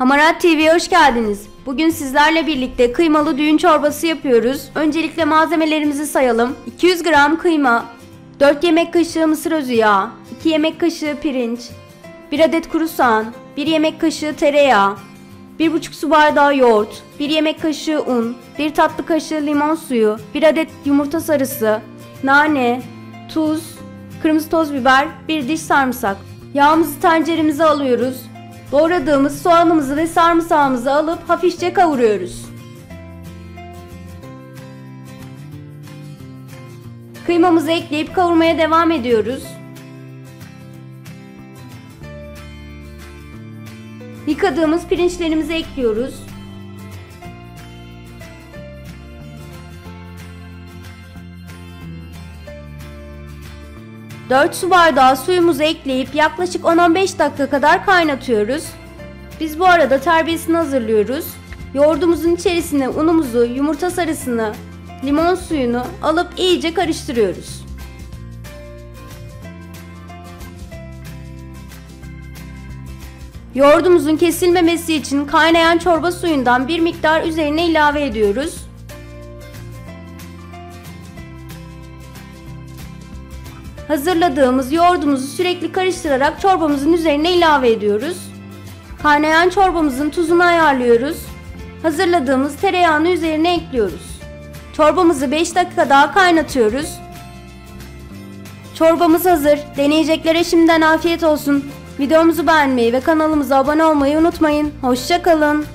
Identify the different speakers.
Speaker 1: Hamarat TV'ye hoş geldiniz. Bugün sizlerle birlikte kıymalı düğün çorbası yapıyoruz. Öncelikle malzemelerimizi sayalım. 200 gram kıyma, 4 yemek kaşığı mısır özü yağı, 2 yemek kaşığı pirinç, 1 adet kuru soğan, 1 yemek kaşığı tereyağı, 1,5 su bardağı yoğurt, 1 yemek kaşığı un, 1 tatlı kaşığı limon suyu, 1 adet yumurta sarısı, nane, tuz, kırmızı toz biber, 1 diş sarımsak. Yağımızı tenceremize alıyoruz. Doğradığımız soğanımızı ve sarımsağımızı alıp hafifçe kavuruyoruz. Kıymamızı ekleyip kavurmaya devam ediyoruz. Yıkadığımız pirinçlerimizi ekliyoruz. Dört su bardağı suyumuzu ekleyip yaklaşık 10-15 dakika kadar kaynatıyoruz. Biz bu arada terbiyesini hazırlıyoruz. Yoğurdumuzun içerisine unumuzu, yumurta sarısını, limon suyunu alıp iyice karıştırıyoruz. Yoğurdumuzun kesilmemesi için kaynayan çorba suyundan bir miktar üzerine ilave ediyoruz. Hazırladığımız yoğurdumuzu sürekli karıştırarak çorbamızın üzerine ilave ediyoruz. Kaynayan çorbamızın tuzunu ayarlıyoruz. Hazırladığımız tereyağını üzerine ekliyoruz. Çorbamızı 5 dakika daha kaynatıyoruz. Çorbamız hazır. Deneyeceklere şimdiden afiyet olsun. Videomuzu beğenmeyi ve kanalımıza abone olmayı unutmayın. Hoşçakalın.